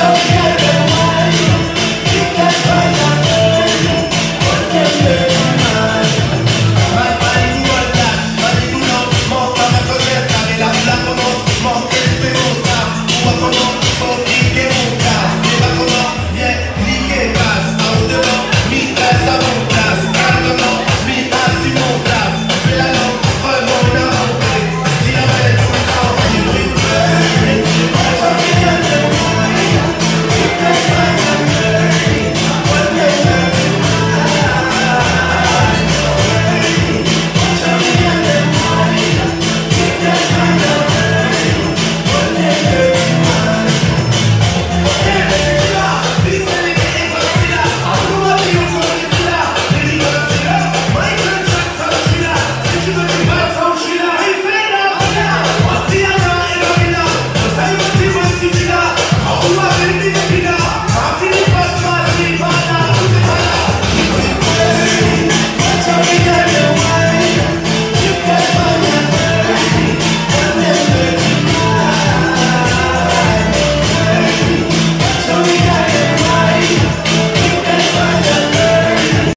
감사합니다.